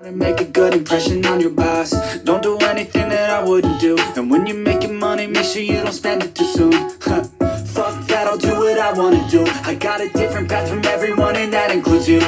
To make a good impression on your boss. Don't do anything that I wouldn't do. And when you're making money, make sure you don't spend it too soon. Fuck that, I'll do what I wanna do. I got a different path from everyone and that includes you.